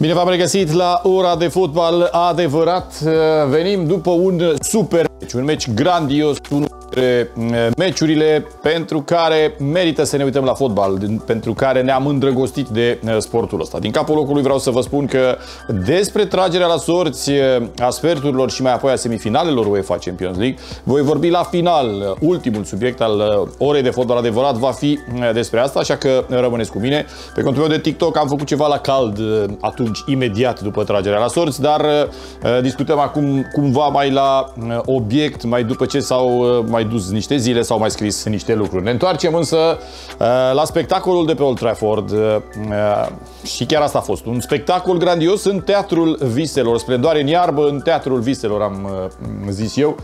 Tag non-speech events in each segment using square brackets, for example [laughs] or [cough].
Bine v-am regăsit la ora de fotbal adevărat. Venim după un super meci, un meci grandios, unul dintre meciurile pentru care merită să ne uităm la fotbal, pentru care ne-am îndrăgostit de sportul ăsta. Din capul locului vreau să vă spun că despre tragerea la sorți a sferturilor și mai apoi a semifinalelor UEFA Champions League voi vorbi la final. Ultimul subiect al orei de fotbal adevărat va fi despre asta, așa că rămâneți cu mine. Pe contul meu de TikTok am făcut ceva la cald atunci, imediat după tragerea la sorți, dar discutăm acum cumva mai la obiect, mai după ce s-au mai mai dus niște zile sau mai scris niște lucruri. Ne întoarcem însă uh, la spectacolul de pe Old Trafford uh, uh, și chiar asta a fost. Un spectacol grandios în Teatrul Viselor, splendoare în iarbă în Teatrul Viselor, am zis eu.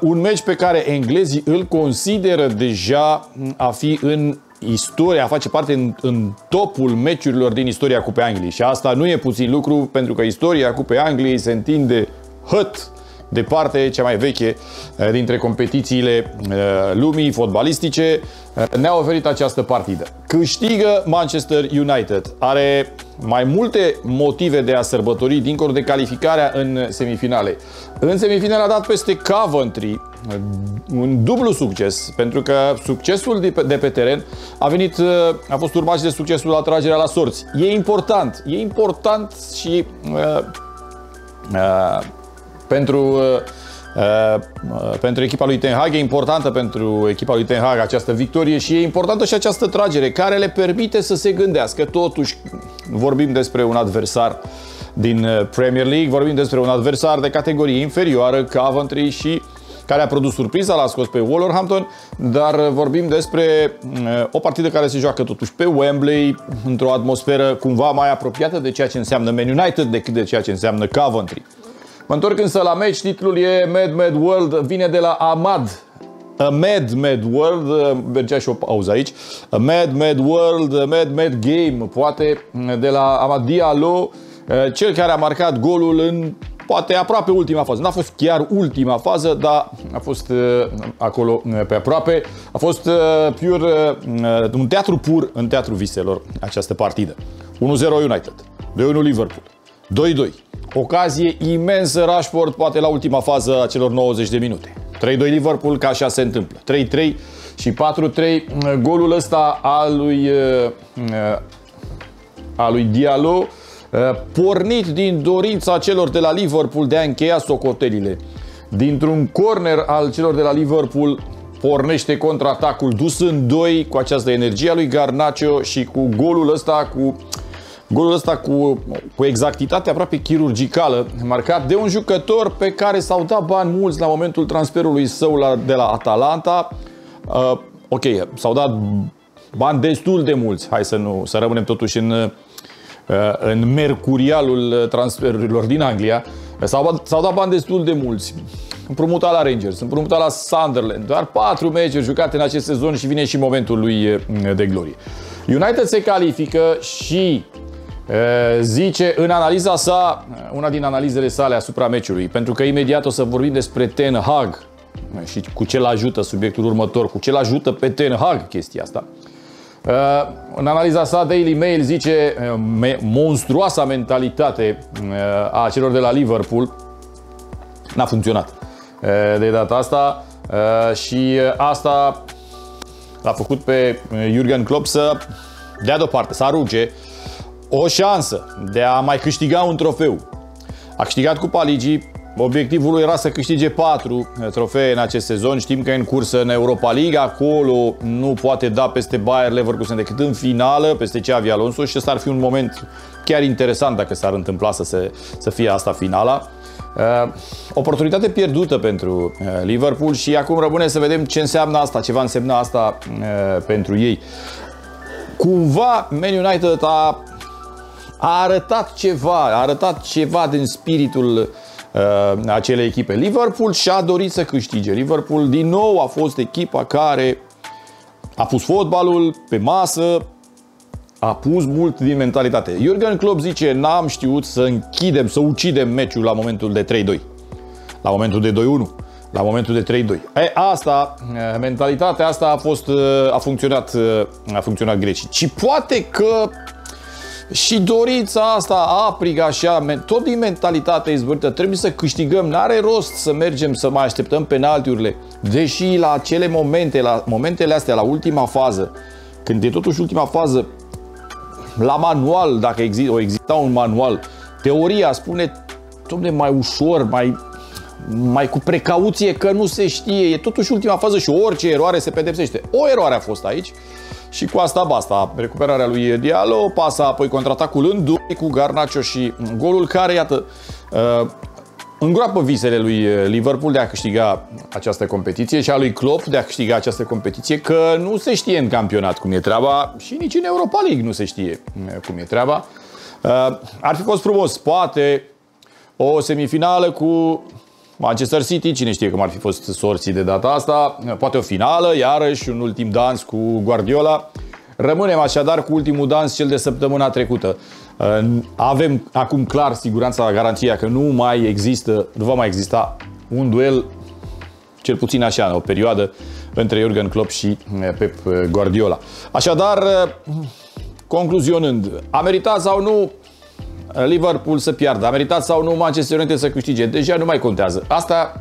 Un meci pe care englezii îl consideră deja a fi în istoria, face parte în, în topul meciurilor din istoria Cupei Angliei. Și asta nu e puțin lucru, pentru că istoria Cupei Angliei se întinde hăt departe cea mai veche eh, dintre competițiile eh, lumii fotbalistice, eh, ne-a oferit această partidă. Câștigă Manchester United. Are mai multe motive de a sărbători dincolo de calificarea în semifinale. În semifinale a dat peste Coventry un dublu succes, pentru că succesul de pe, de pe teren a venit, a fost urmat și de succesul la tragerea la sorți. E important, e important și uh, uh, pentru uh, uh, pentru echipa lui Ten Hag, e importantă pentru echipa lui Ten Hag această victorie și e importantă și această tragere care le permite să se gândească. Totuși, vorbim despre un adversar din uh, Premier League, vorbim despre un adversar de categorie inferioară, Coventry și care a produs surpriza, l-a scos pe Wolverhampton, dar vorbim despre o partidă care se joacă totuși pe Wembley, într-o atmosferă cumva mai apropiată de ceea ce înseamnă Man United decât de ceea ce înseamnă Coventry. Mă întorc însă la meci, titlul e Mad Mad World, vine de la Ahmad. A Mad Mad World, mergea și o pauză aici. A Mad Mad World, a Mad Mad Game, poate de la Ahmad Diallo, cel care a marcat golul în poate aproape ultima fază. N-a fost chiar ultima fază, dar a fost uh, acolo uh, pe aproape. A fost uh, pur, uh, un teatru pur în teatru viselor această partidă. 1-0 United, 2-1 Liverpool, 2-2. Ocazie imensă Rashford, poate la ultima fază a celor 90 de minute. 3-2 Liverpool, ca așa se întâmplă. 3-3 și 4-3. Golul ăsta al lui, uh, uh, al lui Diallo, uh, pornit din dorința celor de la Liverpool de a încheia socotelile. Dintr-un corner al celor de la Liverpool pornește contraatacul dus în doi cu această energie a lui Garnacho și cu golul ăsta, cu Golul ăsta cu, cu exactitate aproape chirurgicală, marcat de un jucător pe care s-au dat bani mulți la momentul transferului său la, de la Atalanta. Uh, ok, s-au dat bani destul de mulți. Hai să nu să rămânem totuși în, uh, în mercurialul transferurilor din Anglia. S-au, s-au dat bani destul de mulți. Împrumutat la Rangers, împrumutat la Sunderland. Doar patru meciuri jucate în acest sezon și vine și momentul lui uh, de glorie. United se califică și Zice în analiza sa, una din analizele sale asupra meciului, pentru că imediat o să vorbim despre Ten Hag. Și cu ce ajută subiectul următor, cu ce ajută pe Ten Hag chestia asta. În analiza sa, Daily Mail zice monstruoasa mentalitate a celor de la Liverpool. N-a funcționat de data asta. Și asta l-a făcut pe Jurgen Klopp să dea deoparte, să arunce o șansă de a mai câștiga un trofeu. A câștigat Cupa Ligii, Obiectivul lui era să câștige patru trofee în acest sezon. Știm că e în cursă în Europa League, acolo nu poate da peste Bayer Leverkusen decât în finală, peste Xavi Alonso și ăsta ar fi un moment chiar interesant dacă s-ar întâmpla să, se, să fie asta finala. Uh, oportunitate pierdută pentru uh, Liverpool și acum rămâne să vedem ce înseamnă asta, ce va însemna asta uh, pentru ei. Cumva Man United a a arătat ceva, a arătat ceva din spiritul uh, acelei echipe. Liverpool și-a dorit să câștige. Liverpool din nou a fost echipa care a pus fotbalul pe masă, a pus mult din mentalitate. Jurgen Klopp zice, n-am știut să închidem, să ucidem meciul la momentul de 3-2. La momentul de 2-1 la momentul de 3-2. E, asta, uh, mentalitatea asta a fost, uh, a funcționat, uh, a funcționat grecii. Și poate că Și dorința asta aprigă așa, tot din mentalitatea izbărită, trebuie să câștigăm, n-are rost să mergem să mai așteptăm penaltiurile, deși la acele momente, la momentele astea, la ultima fază, când e totuși ultima fază, la manual, dacă exista, o exista un manual, teoria spune, domne, mai ușor, mai, mai cu precauție că nu se știe, e totuși ultima fază și orice eroare se pedepsește. O eroare a fost aici și cu asta basta. Recuperarea lui Diallo, pasa apoi contraatacul în doi cu Garnacio și golul care, iată, uh, îngroapă visele lui Liverpool de a câștiga această competiție și a lui Klopp de a câștiga această competiție, că nu se știe în campionat cum e treaba și nici în Europa League nu se știe uh, cum e treaba. Uh, ar fi fost frumos, poate o semifinală cu Manchester City, cine știe cum ar fi fost sorții de data asta, poate o finală, iarăși un ultim dans cu Guardiola. Rămânem așadar cu ultimul dans, cel de săptămâna trecută. Avem acum clar siguranța, garanția că nu mai există, nu va mai exista un duel, cel puțin așa, în o perioadă, între Jurgen Klopp și Pep Guardiola. Așadar, concluzionând, a meritat sau nu Liverpool să piardă, a meritat sau nu Manchester United să câștige, deja nu mai contează. Asta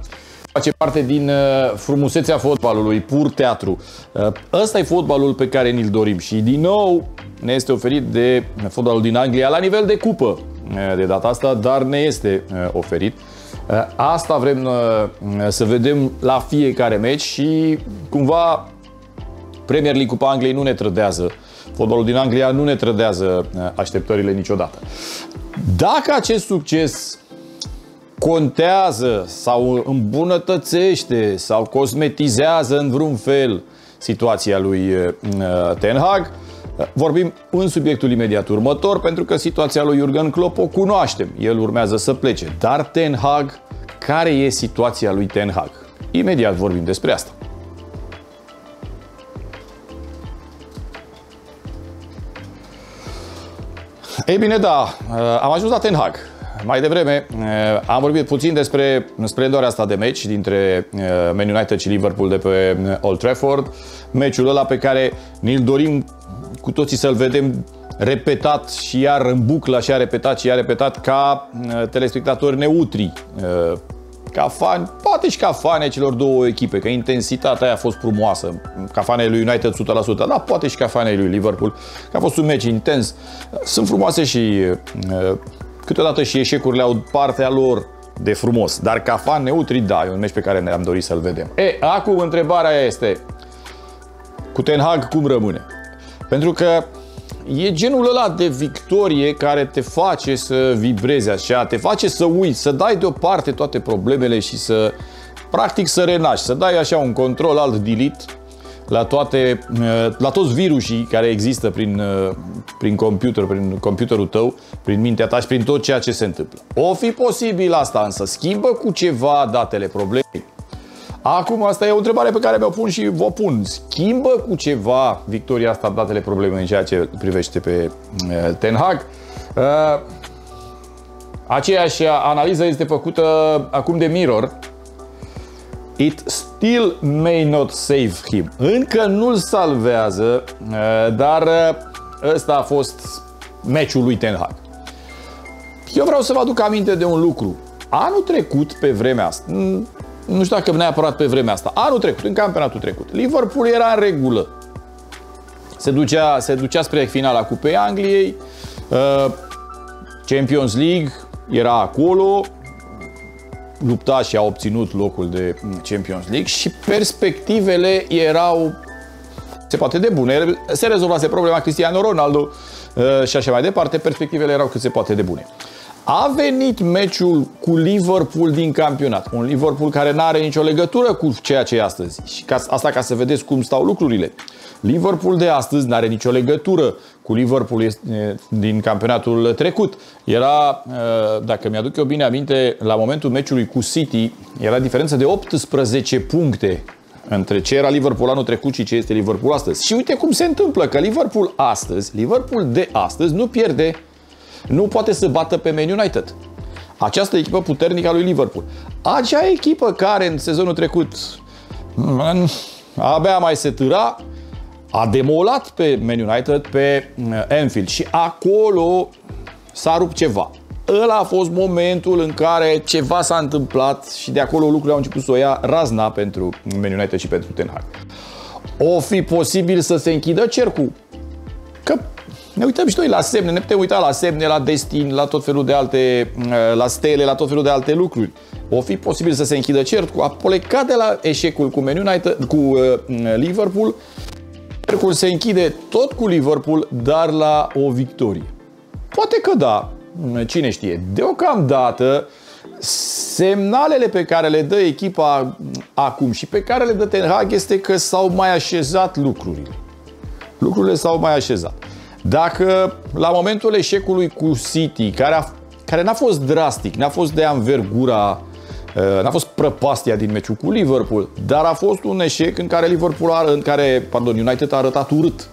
face parte din uh, frumusețea fotbalului, pur teatru. Uh, ăsta e fotbalul pe care ni-l dorim și din nou ne este oferit de fotbalul din Anglia la nivel de cupă uh, de data asta, dar ne este oferit. Asta vrem să vedem la fiecare meci și cumva Premier League Cupa Angliei nu ne trădează. Fotbalul din Anglia nu ne trădează așteptările niciodată. Dacă acest succes contează sau îmbunătățește sau cosmetizează în vreun fel situația lui uh, Ten Hag, uh, vorbim în subiectul imediat următor, pentru că situația lui Jurgen Klopp o cunoaștem. El urmează să plece. Dar Ten Hag, care e situația lui Ten Hag? Imediat vorbim despre asta. Ei bine, da, uh, am ajuns la Ten Hag. Mai devreme uh, am vorbit puțin despre splendoarea asta de meci dintre uh, Man United și Liverpool de pe Old Trafford. Meciul ăla pe care ni-l dorim cu toții să-l vedem repetat și iar în buclă, și a repetat și a repetat ca telespectatori neutri ca fan, poate și ca fani celor două echipe, că intensitatea aia a fost frumoasă, ca fanii lui United 100%, dar poate și ca fanii lui Liverpool, că a fost un meci intens. Sunt frumoase și uh, câteodată și eșecurile au partea lor de frumos, dar ca fan neutri, da, e un meci pe care ne-am dorit să-l vedem. E, acum întrebarea este, cu Ten Hag cum rămâne? Pentru că e genul ăla de victorie care te face să vibrezi așa, te face să uiți, să dai deoparte toate problemele și să, practic, să renaști, să dai așa un control alt delete la, toate, la toți virusii care există prin, prin computer, prin computerul tău, prin mintea ta și prin tot ceea ce se întâmplă. O fi posibil asta, însă schimbă cu ceva datele problemei. Acum, asta e o întrebare pe care mi-o pun și vă pun. Schimbă cu ceva victoria asta datele probleme în ceea ce privește pe uh, Ten Hag? Uh, aceeași analiză este făcută acum de Mirror. It still may not save him. Încă nu-l salvează, uh, dar uh, ăsta a fost meciul lui Ten Hag. Eu vreau să vă aduc aminte de un lucru. Anul trecut, pe vremea asta, nu știu dacă neapărat pe vremea asta, anul trecut, în campionatul trecut, Liverpool era în regulă. Se ducea, se ducea spre finala Cupei Angliei, uh, Champions League era acolo, lupta și a obținut locul de Champions League și perspectivele erau se poate de bune. Se rezolvase problema Cristiano Ronaldo uh, și așa mai departe, perspectivele erau cât se poate de bune. A venit meciul cu Liverpool din campionat. Un Liverpool care nu are nicio legătură cu ceea ce e astăzi. Și ca, asta ca să vedeți cum stau lucrurile. Liverpool de astăzi nu are nicio legătură cu Liverpool din campionatul trecut. Era, dacă mi-aduc eu bine aminte, la momentul meciului cu City, era diferență de 18 puncte între ce era Liverpool anul trecut și ce este Liverpool astăzi. Și uite cum se întâmplă, că Liverpool astăzi, Liverpool de astăzi nu pierde nu poate să bată pe Man United. Această echipă puternică a lui Liverpool. Acea echipă care în sezonul trecut abia mai se târa, a demolat pe Man United pe Anfield și acolo s-a rupt ceva. Ăla a fost momentul în care ceva s-a întâmplat și de acolo lucrurile au început să o ia razna pentru Man United și pentru Ten Hag. O fi posibil să se închidă cercul? Că ne uităm și noi la semne, ne putem uita la semne, la destin, la tot felul de alte, la stele, la tot felul de alte lucruri. O fi posibil să se închidă cercul? A plecat de la eșecul cu Man United, cu uh, Liverpool, cercul se închide tot cu Liverpool, dar la o victorie. Poate că da, cine știe. Deocamdată, semnalele pe care le dă echipa acum și pe care le dă Ten Hag este că s-au mai așezat lucrurile. Lucrurile s-au mai așezat. Dacă la momentul eșecului cu City, care, a, care n-a fost drastic, n-a fost de anvergura, uh, n-a fost prăpastia din meciul cu Liverpool, dar a fost un eșec în care Liverpool, a, în care, pardon, United a arătat urât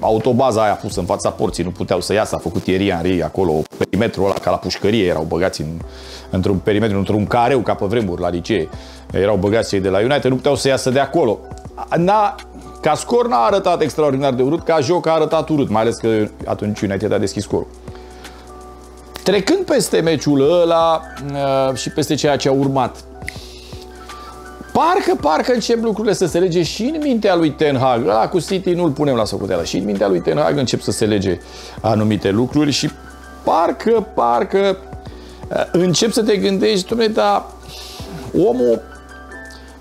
autobaza aia pusă în fața porții, nu puteau să iasă, a făcut Thierry Henry acolo, perimetrul ăla, ca la pușcărie, erau băgați în, într-un perimetru, într-un careu, ca pe vremuri la licee. Erau băgați cei de la United, nu puteau să iasă de acolo. N-a, ca scor n-a arătat extraordinar de urât, ca joc a arătat urât, mai ales că atunci United a deschis scorul. Trecând peste meciul ăla uh, și peste ceea ce a urmat, Parcă, parcă încep lucrurile să se lege și în mintea lui Ten Hag. Ăla cu City nu-l punem la socoteală. Și în mintea lui Ten Hag încep să se lege anumite lucruri și parcă, parcă uh, încep să te gândești, domnule, dar omul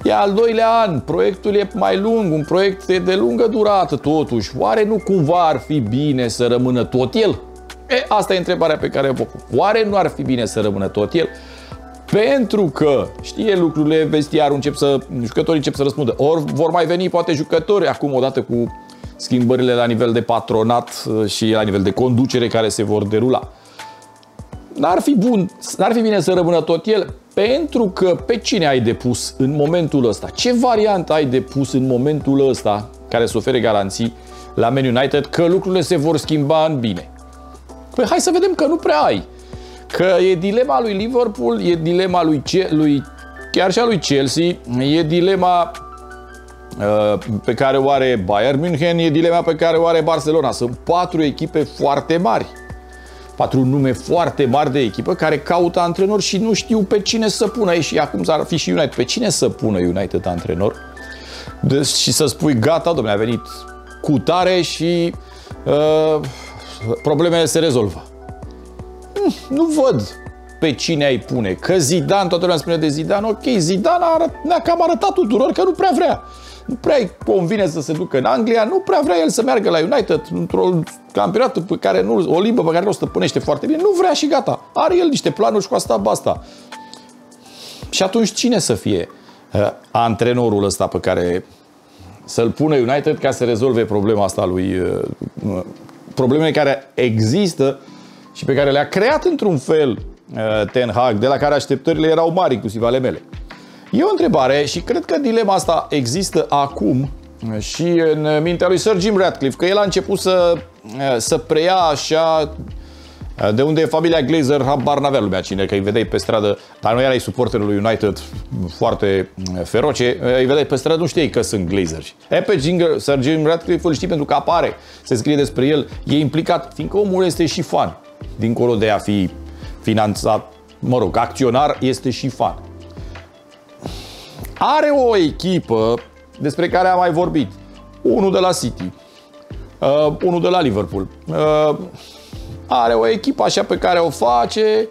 e al doilea an, proiectul e mai lung, un proiect de lungă durată totuși. Oare nu cumva ar fi bine să rămână tot el? E, asta e întrebarea pe care o pun. Oare nu ar fi bine să rămână tot el? Pentru că știe lucrurile, vestiarul încep să, jucătorii încep să răspundă. Ori vor mai veni poate jucători acum odată cu schimbările la nivel de patronat uh, și la nivel de conducere care se vor derula. N-ar fi bun, n-ar fi bine să rămână tot el, pentru că pe cine ai depus în momentul ăsta? Ce variantă ai depus în momentul ăsta care să ofere garanții la Man United că lucrurile se vor schimba în bine? Păi hai să vedem că nu prea ai. Că e dilema lui Liverpool, e dilema lui, lui chiar și a lui Chelsea, e dilema uh, pe care o are Bayern München, e dilema pe care o are Barcelona. Sunt patru echipe foarte mari. Patru nume foarte mari de echipă care caută antrenori și nu știu pe cine să pună. Și acum s-ar fi și United. Pe cine să pună United antrenor? De- și să spui, gata, domnule, a venit cu tare și uh, problemele se rezolvă nu văd pe cine ai pune. Că Zidane, toată lumea spune de Zidane, ok, Zidane ne-a cam arătat tuturor că nu prea vrea. Nu prea îi convine să se ducă în Anglia, nu prea vrea el să meargă la United într-o campionată pe care nu, o limbă pe care nu o stăpânește foarte bine, nu vrea și gata. Are el niște planuri și cu asta basta. Și atunci cine să fie uh, antrenorul ăsta pe care să-l pună United ca să rezolve problema asta lui uh, uh problemele care există și pe care le-a creat într-un fel uh, Ten Hag, de la care așteptările erau mari, inclusiv ale mele. E o întrebare și cred că dilema asta există acum și în mintea lui Sir Jim Ratcliffe, că el a început să, uh, să preia așa uh, de unde e familia Glazer, habar n-avea lumea cine, că îi vedeai pe stradă, dar nu erai suporterul lui United foarte feroce, îi vedeai pe stradă, nu știai că sunt Glazers. E pe Ginger, Sir Jim Ratcliffe îl știi pentru că apare, se scrie despre el, e implicat, fiindcă omul este și fan dincolo de a fi finanțat, mă rog, acționar, este și fan. Are o echipă despre care am mai vorbit. Unul de la City, uh, unul de la Liverpool. Uh, are o echipă așa pe care o face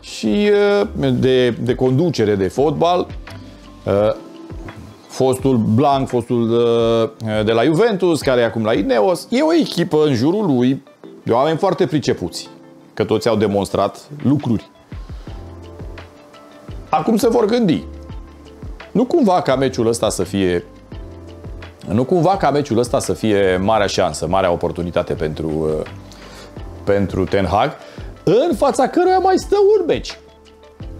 și uh, de, de conducere de fotbal. Uh, fostul Blanc, fostul de, uh, de la Juventus, care e acum la Ineos. E o echipă în jurul lui de oameni foarte pricepuți că toți au demonstrat lucruri. Acum se vor gândi. Nu cumva ca meciul ăsta să fie nu cumva ca meciul ăsta să fie marea șansă, marea oportunitate pentru, uh, pentru Ten Hag, în fața căruia mai stă un meci.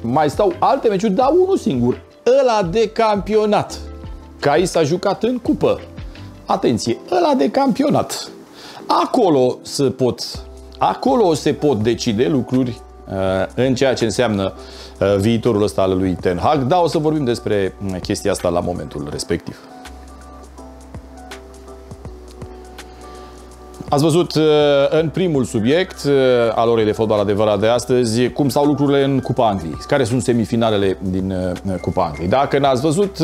Mai stau alte meciuri, dar unul singur. Ăla de campionat. Cai s-a jucat în cupă. Atenție, ăla de campionat. Acolo se pot Acolo se pot decide lucruri uh, în ceea ce înseamnă uh, viitorul ăsta al lui Ten Hag. Da, o să vorbim despre uh, chestia asta la momentul respectiv. Ați văzut uh, în primul subiect uh, al orei de fotbal adevărat de astăzi cum stau lucrurile în Cupa Angliei, care sunt semifinalele din uh, Cupa Angliei. Dacă n-ați văzut,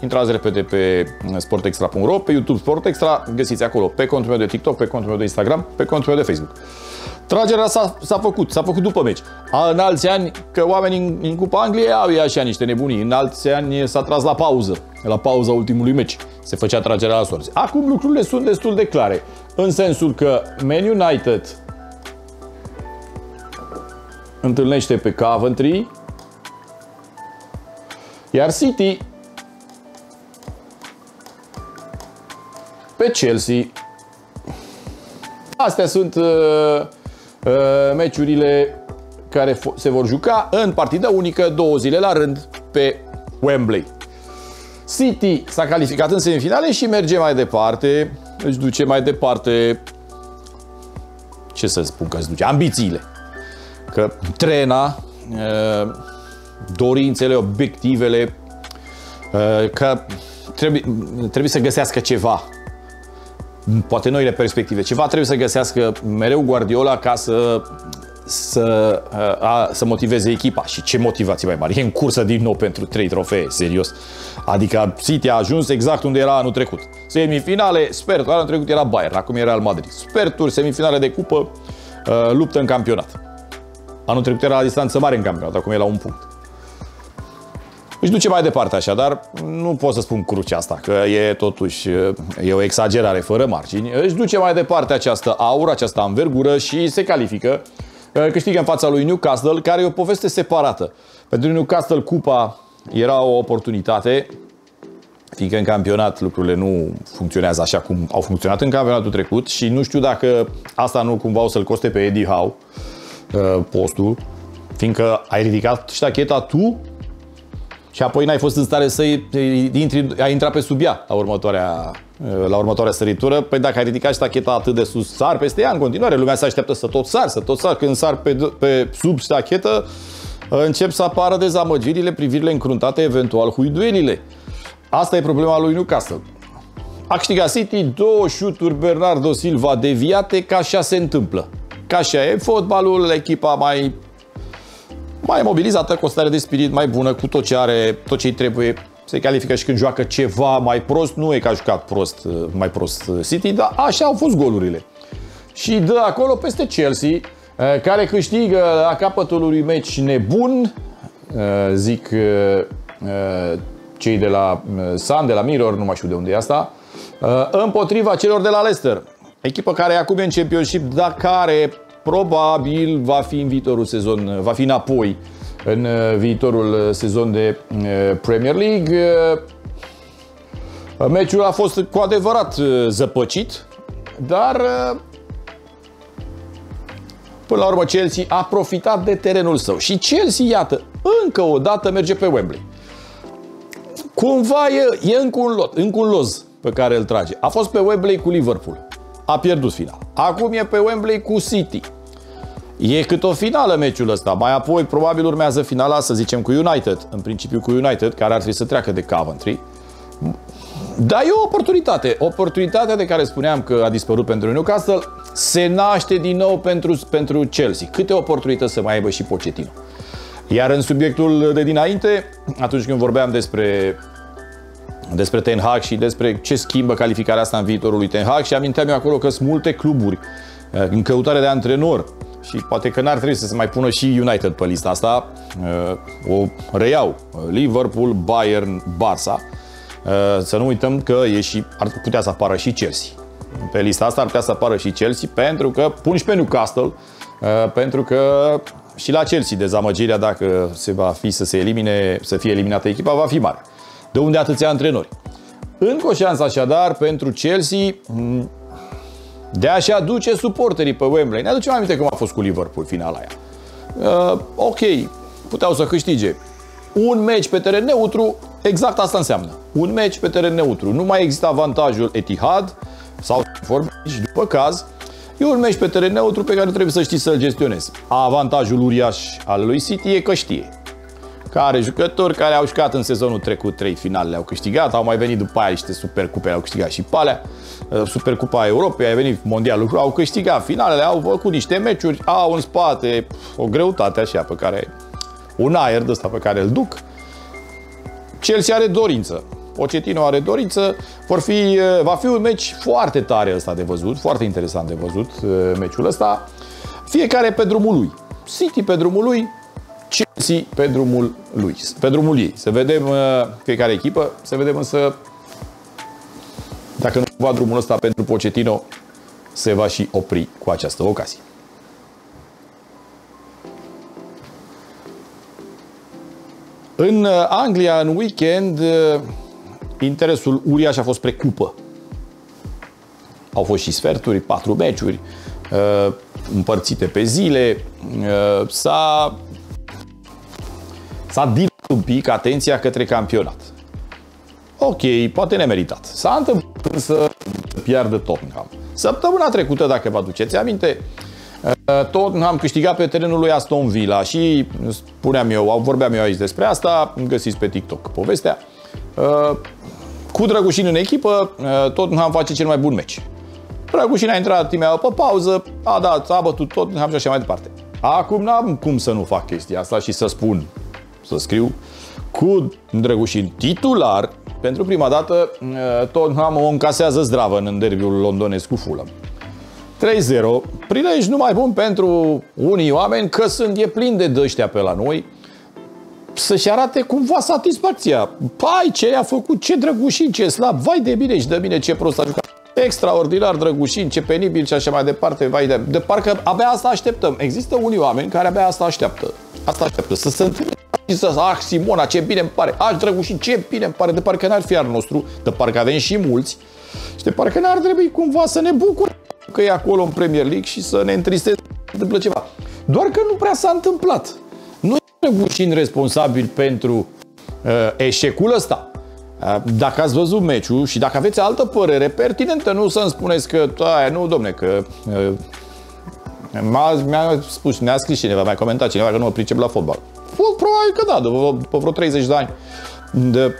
intrați repede pe sportextra.ro, pe YouTube Sport Extra, găsiți acolo pe contul meu de TikTok, pe contul meu de Instagram, pe contul meu de Facebook. Tragerea s-a, s-a făcut, s-a făcut după meci. A, în alți ani, că oamenii în, în Cupa Angliei au ei așa niște nebunii, în alți ani s-a tras la pauză, la pauza ultimului meci, se făcea tragerea la sorți. Acum lucrurile sunt destul de clare, în sensul că Man United întâlnește pe Coventry, iar City pe Chelsea. Astea sunt uh, Uh, meciurile care se vor juca în partidă unică două zile la rând pe Wembley. City s-a calificat în semifinale și merge mai departe, își duce mai departe, ce să spun că își duce, ambițiile. Că trena, uh, dorințele, obiectivele, uh, că trebuie, trebuie să găsească ceva poate noile perspective. Ceva trebuie să găsească mereu Guardiola ca să să, a, să motiveze echipa. Și ce motivație mai mare? E în cursă din nou pentru trei trofee, serios. Adică City a ajuns exact unde era anul trecut. Semifinale, sper, anul trecut era Bayern, acum era Real Madrid. Sperturi, semifinale de cupă, luptă în campionat. Anul trecut era la distanță mare în campionat, acum e la un punct. Își duce mai departe așa, dar nu pot să spun crucea asta, că e totuși e o exagerare fără margini. Își duce mai departe această aură, această învergură și se califică. Câștigă în fața lui Newcastle, care e o poveste separată. Pentru Newcastle cupa era o oportunitate, fiindcă în campionat lucrurile nu funcționează așa cum au funcționat în campionatul trecut și nu știu dacă asta nu cumva o să-l coste pe Eddie Howe postul, fiindcă ai ridicat ștacheta tu și apoi n-ai fost în stare să intri, ai intrat pe sub ea la următoarea, la următoarea săritură. Păi dacă ai ridicat ștacheta atât de sus, sar peste ea în continuare. Lumea se așteaptă să tot sar, să tot sar. Când sar pe, pe sub ștachetă, încep să apară dezamăgirile, privirile încruntate, eventual huiduelile. Asta e problema lui Newcastle. A câștigat City, două șuturi Bernardo Silva deviate, ca așa se întâmplă. Ca așa e fotbalul, echipa mai mai mobilizată, cu o stare de spirit mai bună, cu tot ce are, tot ce îi trebuie. Se califică și când joacă ceva mai prost, nu e că a jucat prost, uh, mai prost uh, City, dar așa au fost golurile. Și dă acolo peste Chelsea, uh, care câștigă la capătul unui meci nebun, zic cei de la Sun, de la Mirror, nu mai știu de unde e asta, împotriva celor de la Leicester. Echipă care acum e în Championship, dar care probabil va fi în viitorul sezon, va fi înapoi în uh, viitorul uh, sezon de uh, Premier League. Meciul a fost cu adevărat zăpăcit, dar până la urmă Chelsea a profitat de terenul său. Și Chelsea, iată, încă o dată merge pe Wembley. Cumva e, e încă un lot, încă un loz pe care îl trage. A fost pe Wembley cu Liverpool. A pierdut final. Acum e pe Wembley cu City. E cât o finală meciul ăsta. Mai apoi probabil urmează finala, să zicem, cu United. În principiu cu United, care ar trebui să treacă de Coventry. Dar e o oportunitate. Oportunitatea de care spuneam că a dispărut pentru Newcastle se naște din nou pentru, pentru Chelsea. Câte oportunități să mai aibă și Pochettino. Iar în subiectul de dinainte, atunci când vorbeam despre despre Ten Hag și despre ce schimbă calificarea asta în viitorul lui Ten Hag și aminteam eu acolo că sunt multe cluburi uh, în căutare de antrenor și poate că n-ar trebui să se mai pună și United pe lista asta. Uh, o reiau. Liverpool, Bayern, Barça. Uh, să nu uităm că e și, ar putea să apară și Chelsea. Pe lista asta ar putea să apară și Chelsea pentru că pun și pe Newcastle uh, pentru că și la Chelsea dezamăgirea dacă se va fi să se elimine, să fie eliminată echipa va fi mare. De unde atâția antrenori. Încă o șansă așadar pentru Chelsea de a-și aduce suporterii pe Wembley. Ne aducem aminte cum a fost cu Liverpool finala aia. Uh, ok, puteau să câștige. Un meci pe teren neutru, exact asta înseamnă. Un meci pe teren neutru. Nu mai există avantajul Etihad sau și după caz, e un meci pe teren neutru pe care trebuie să știi să-l gestionezi. Avantajul uriaș al lui City e că știe care jucători care au jucat în sezonul trecut trei finale au câștigat, au mai venit după aia niște supercupe, au câștigat și palea, uh, Supercupa Europei, a venit mondialul, au câștigat finalele, au făcut niște meciuri, au în spate o greutate așa pe care, un aer de ăsta pe care îl duc. Chelsea are dorință. Pochettino are dorință, vor fi, uh, va fi un meci foarte tare ăsta de văzut, foarte interesant de văzut uh, meciul ăsta. Fiecare pe drumul lui. City pe drumul lui, Chelsea pe drumul lui, pe drumul ei. Să vedem uh, fiecare echipă, să vedem însă dacă nu va drumul ăsta pentru Pochettino se va și opri cu această ocazie. În uh, Anglia, în weekend, uh, interesul uriaș a fost precupă. Au fost și sferturi, patru meciuri, împărțite pe zile. S-a S-a dilat un pic atenția către campionat. Ok, poate nemeritat. S-a întâmplat să piardă Tottenham. Săptămâna trecută, dacă vă aduceți aminte, uh, Tottenham câștiga pe terenul lui Aston Villa și spuneam eu, vorbeam eu aici despre asta, găsiți pe TikTok povestea. Uh, cu Drăgușin în echipă, uh, Tottenham face cel mai bun meci. Drăgușin a intrat timea pe pauză, a dat, a bătut Tottenham și așa mai departe. Acum n-am cum să nu fac chestia asta și să spun să scriu, cu Drăgușin titular, pentru prima dată uh, Tottenham o încasează zdravă în derbiul londonesc cu Fulham. 3-0, prilej numai bun pentru unii oameni că sunt e plin de dăștia pe la noi să-și arate cumva satisfacția. Pai, ce a făcut, ce drăgușin, ce slab, vai de bine și de bine, ce prost a jucat. Extraordinar drăgușin, ce penibil și așa mai departe, vai de... De parcă abia asta așteptăm. Există unii oameni care abia asta așteaptă. Asta așteaptă, să se întâmple și să, ah, Simona, ce bine îmi pare, ah, drăgușin, ce bine îmi pare, de parcă n-ar fi al nostru, de parcă avem și mulți, și de parcă n-ar trebui cumva să ne bucur că e acolo în Premier League și să ne întristeze întâmplă ceva. Doar că nu prea s-a întâmplat. Nu e drăgușin responsabil pentru uh, eșecul ăsta. Uh, dacă ați văzut meciul și dacă aveți altă părere pertinentă, nu să-mi spuneți că, aia, nu, domne, că uh, mi-a spus, mi-a scris cineva, mi-a comentat cineva că nu mă pricep la fotbal. Probabil că da, după, după vreo 30 de ani de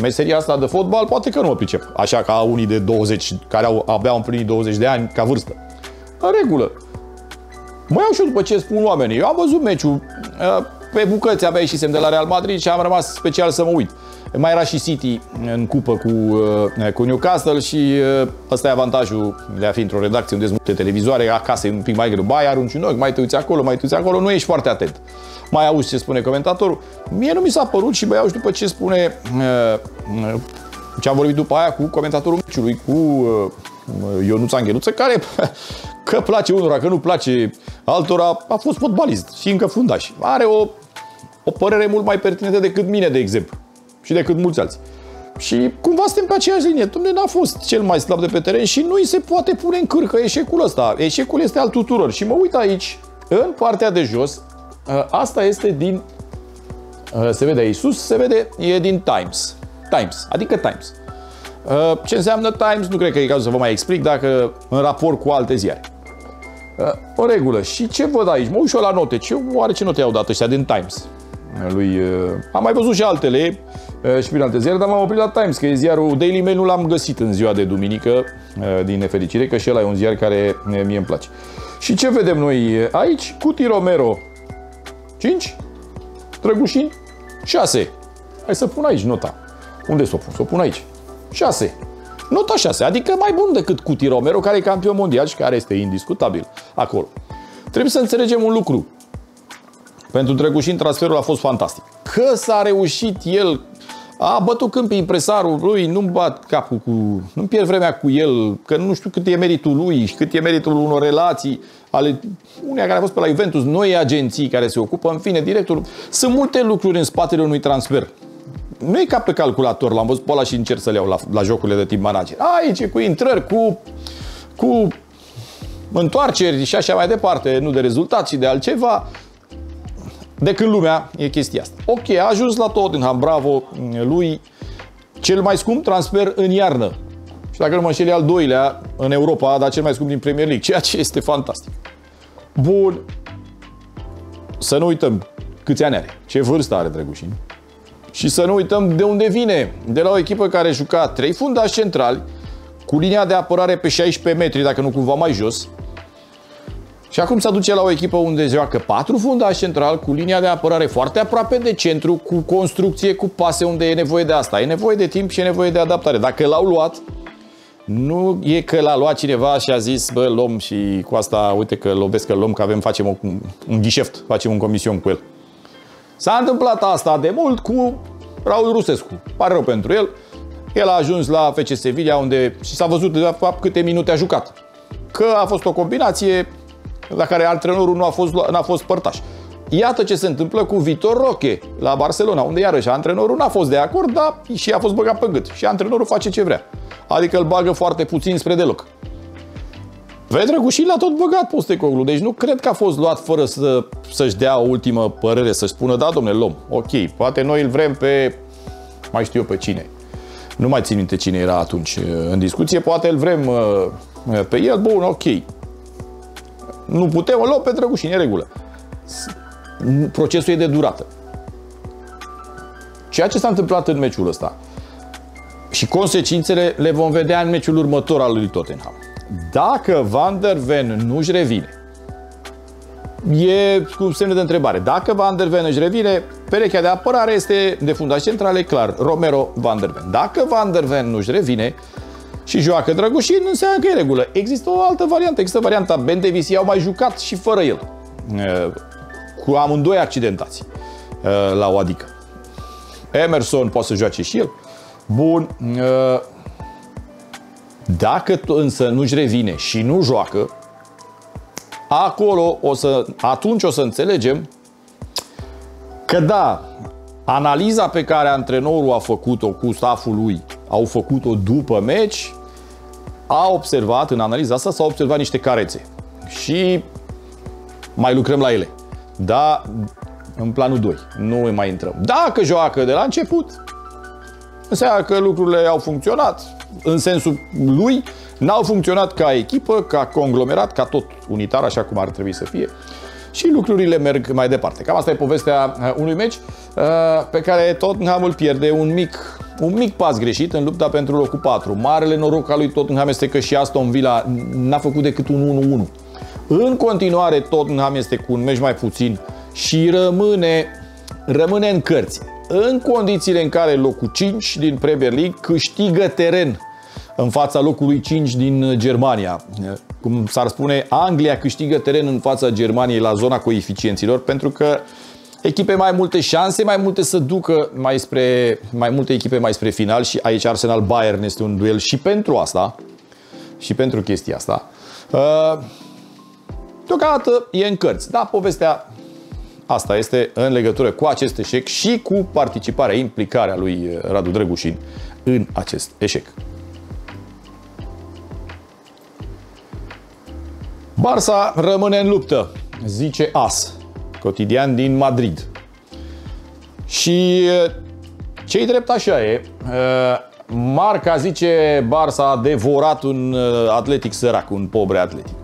meseria asta de fotbal, poate că nu mă pricep. Așa ca unii de 20, care au abia împlinit 20 de ani ca vârstă. În regulă. Mă iau și eu după ce spun oamenii. Eu am văzut meciul uh, pe bucăți, avea și semn de la Real Madrid și am rămas special să mă uit. Mai era și City în cupă cu, uh, cu Newcastle și uh, ăsta e avantajul de a fi într-o redacție unde sunt multe televizoare, acasă e un pic mai greu. Bai, arunci un ochi, mai te uiți acolo, mai te uiți acolo, nu ești foarte atent mai auzi ce spune comentatorul. Mie nu mi s-a părut și băiau și după ce spune uh, uh, ce am vorbit după aia cu comentatorul meciului, cu uh, Ionuț Angheluță, care [laughs] că place unora, că nu place altora, a fost fotbalist și încă fundaș. Are o, o părere mult mai pertinentă decât mine, de exemplu, și decât mulți alții. Și cumva suntem pe aceeași linie. Dumnezeu n-a fost cel mai slab de pe teren și nu îi se poate pune în cârcă eșecul ăsta. Eșecul este al tuturor. Și mă uit aici, în partea de jos, Uh, asta este din, uh, se vede aici sus, se vede, e din Times. Times, adică Times. Uh, ce înseamnă Times? Nu cred că e cazul să vă mai explic dacă în raport cu alte ziare. O regulă. Și ce văd aici? Mă ușor la note. Ce, oare ce note au dat ăștia din Times? Lui, am mai văzut și altele și prin alte ziare, dar m-am oprit la Times, că e ziarul Daily Mail nu l-am găsit în ziua de duminică, din nefericire, că și ăla e un ziar care mie îmi place. Și ce vedem noi aici? Cuti Romero 5. Drăgușin, 6. Hai să pun aici nota. Unde să o pun? Să o pun aici. 6. Nota 6, adică mai bun decât Cuti Romero, care e campion mondial și care este indiscutabil acolo. Trebuie să înțelegem un lucru. Pentru Drăgușin transferul a fost fantastic. Că s-a reușit el a bătut câmpii impresarul lui, nu-mi bat capul cu... Nu-mi pierd vremea cu el, că nu știu cât e meritul lui și cât e meritul unor relații ale uneia care a fost pe la Juventus, noi agenții care se ocupă, în fine, directorul. Sunt multe lucruri în spatele unui transfer. Nu e ca pe calculator, l-am văzut pe ăla și încerc să le iau la, la jocurile de timp manager. Aici cu intrări, cu, cu întoarceri și așa mai departe, nu de rezultat, ci de altceva de când lumea e chestia asta. Ok, a ajuns la Tottenham, bravo lui, cel mai scump transfer în iarnă. Și dacă nu mă înșel, al doilea în Europa, dar cel mai scump din Premier League, ceea ce este fantastic. Bun, să nu uităm, câți ani are, ce vârstă are Drăgușin. Și să nu uităm de unde vine. De la o echipă care juca trei fundași centrali, cu linia de apărare pe 16 metri, dacă nu cumva mai jos. Și acum se aduce la o echipă unde joacă patru fundași central, cu linia de apărare foarte aproape de centru, cu construcție, cu pase unde e nevoie de asta. E nevoie de timp și e nevoie de adaptare. Dacă l-au luat, nu e că l-a luat cineva și a zis, bă, luăm și cu asta, uite că lovesc că luăm, că avem, facem un, un ghișeft, facem un comision cu el. S-a întâmplat asta de mult cu Raul Rusescu. Pare rău pentru el. El a ajuns la FC Sevilla unde și s-a văzut de fapt câte minute a jucat. Că a fost o combinație la care antrenorul nu a fost, n-a fost părtaș. Iată ce se întâmplă cu Vitor Roque la Barcelona, unde iarăși antrenorul n-a fost de acord, dar și a fost băgat pe gât. Și antrenorul face ce vrea. Adică îl bagă foarte puțin spre deloc. Vedrăgușin l-a tot băgat Postecoglu, deci nu cred că a fost luat fără să, să-și dea o ultimă părere, să-și spună, da, domnule, luăm, ok, poate noi îl vrem pe, mai știu eu pe cine. Nu mai țin minte cine era atunci uh, în discuție, poate îl vrem uh, pe el, bun, ok. Nu putem, o luăm pe Drăgușin, e regulă. Procesul e de durată. Ceea ce s-a întâmplat în meciul ăsta și consecințele le vom vedea în meciul următor al lui Tottenham. Dacă Van der Ven nu-și revine, e cu semne de întrebare. Dacă Van der Ven își revine, perechea de apărare este de fundaș centrale, clar, Romero, Van der Ven. Dacă Van der Ven nu-și revine și joacă Drăgușin, înseamnă că e regulă. Există o altă variantă, există varianta Ben Davis, au mai jucat și fără el, cu amândoi accidentați la o adică. Emerson poate să joace și el. Bun, dacă însă nu-și revine și nu joacă, acolo o să, atunci o să înțelegem că da, analiza pe care antrenorul a făcut-o cu staful lui, au făcut-o după meci, a observat, în analiza asta s-au observat niște carețe. Și mai lucrăm la ele. Da, în planul 2. Nu mai intrăm. Dacă joacă de la început, înseamnă că lucrurile au funcționat în sensul lui, n-au funcționat ca echipă, ca conglomerat, ca tot unitar, așa cum ar trebui să fie. Și lucrurile merg mai departe. Cam asta e povestea uh, unui meci uh, pe care Tottenham îl pierde un mic, un mic pas greșit în lupta pentru locul 4. Marele noroc al lui Tottenham este că și Aston Villa n-a făcut decât un 1-1. În continuare, Tottenham este cu un meci mai puțin și rămâne, rămâne în cărți în condițiile în care locul 5 din Premier League câștigă teren în fața locului 5 din Germania. Cum s-ar spune, Anglia câștigă teren în fața Germaniei la zona coeficienților pentru că echipe mai multe șanse, mai multe să ducă mai spre mai multe echipe mai spre final și aici Arsenal Bayern este un duel și pentru asta și pentru chestia asta. Uh, deocamdată e în cărți. Da, povestea Asta este în legătură cu acest eșec și cu participarea, implicarea lui Radu Drăgușin în acest eșec. Barça rămâne în luptă, zice AS, cotidian din Madrid. Și cei drept așa e, Marca zice Barça a devorat un atletic sărac, un pobre atletic.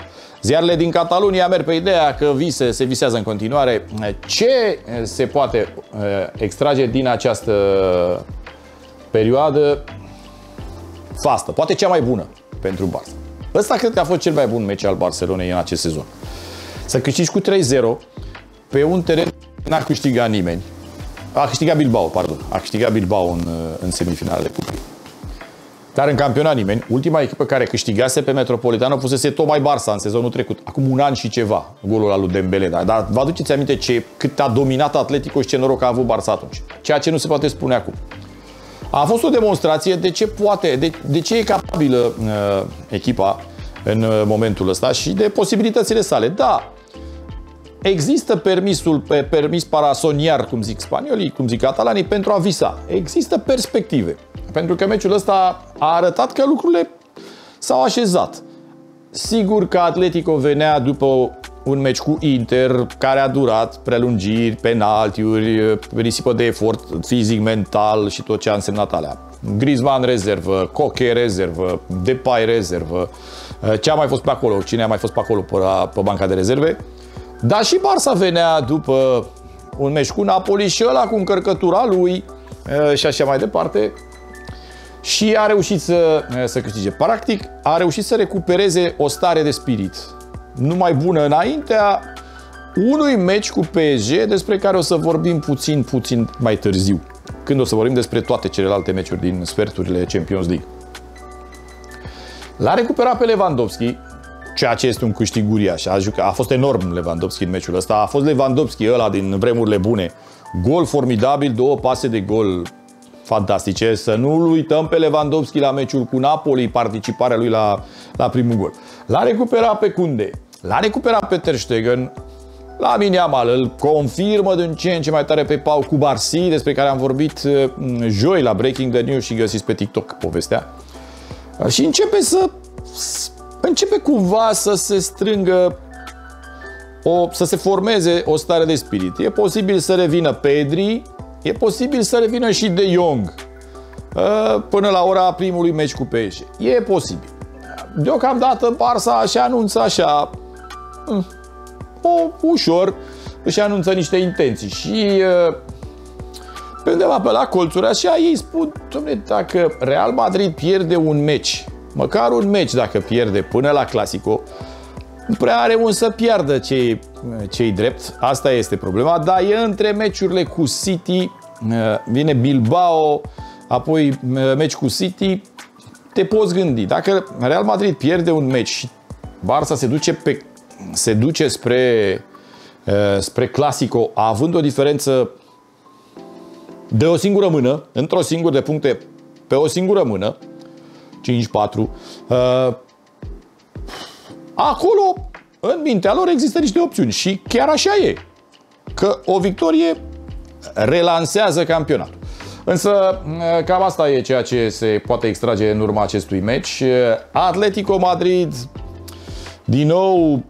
Ziarele din Catalunia merg pe ideea că vise, se visează în continuare. Ce se poate uh, extrage din această perioadă fastă? Poate cea mai bună pentru Barça. Ăsta cred că a fost cel mai bun meci al Barcelonei în acest sezon. Să câștigi cu 3-0 pe un teren n-a câștigat nimeni. A câștigat Bilbao, pardon. A câștigat Bilbao în, în semifinalele cupei. Dar în campionat nimeni, ultima echipă care câștigase pe Metropolitano fusese tocmai Barça în sezonul trecut, acum un an și ceva, golul al lui Dembele. Dar, dar vă aduceți aminte ce, cât a dominat Atletico și ce noroc a avut Barça atunci. Ceea ce nu se poate spune acum. A fost o demonstrație de ce poate, de, de ce e capabilă uh, echipa în uh, momentul ăsta și de posibilitățile sale. Da, Există permisul, permis parasoniar, cum zic spaniolii, cum zic catalanii, pentru a visa. Există perspective. Pentru că meciul ăsta a arătat că lucrurile s-au așezat. Sigur că Atletico venea după un meci cu Inter care a durat prelungiri, penaltiuri, risipă de efort fizic, mental și tot ce a însemnat alea. Griezmann rezervă, Coque rezervă, Depay rezervă. Ce a mai fost pe acolo? Cine a mai fost pe acolo pe, pe banca de rezerve? Dar și Barça venea după un meci cu Napoli și ăla cu încărcătura lui uh, și așa mai departe. Și a reușit să, uh, să câștige. Practic, a reușit să recupereze o stare de spirit nu mai bună înaintea unui meci cu PSG despre care o să vorbim puțin, puțin mai târziu, când o să vorbim despre toate celelalte meciuri din sferturile Champions League. L-a recuperat pe Lewandowski, ceea ce este un câștig uriaș. A, jucat, a fost enorm Lewandowski în meciul ăsta. A fost Lewandowski ăla din vremurile bune. Gol formidabil, două pase de gol fantastice. Să nu uităm pe Lewandowski la meciul cu Napoli, participarea lui la, la primul gol. L-a recuperat pe Kunde, l-a recuperat pe Ter Stegen, la Miniamal îl confirmă din ce în ce mai tare pe Pau cu Barsi, despre care am vorbit mm, joi la Breaking the News și găsiți pe TikTok povestea. Și începe să începe cumva să se strângă o, să se formeze o stare de spirit. E posibil să revină Pedri, e posibil să revină și De Jong ă, până la ora primului meci cu PSG. E posibil. Deocamdată Barça și anunță așa hm, o, ușor își anunță niște intenții și ă, pe undeva pe la colțuri așa ei spun, domne, dacă Real Madrid pierde un meci Măcar un meci dacă pierde până la Clasico, nu prea are un să piardă cei, cei drept. Asta este problema, dar e între meciurile cu City, vine Bilbao, apoi meci cu City, te poți gândi. Dacă Real Madrid pierde un meci și Barça se duce, pe, se duce spre, spre Clasico, având o diferență de o singură mână, într-o singură de puncte pe o singură mână, 5-4. Uh, acolo, în mintea lor, există niște opțiuni și chiar așa e. Că o victorie relansează campionatul. Însă, uh, cam asta e ceea ce se poate extrage în urma acestui meci. Atletico Madrid, din nou,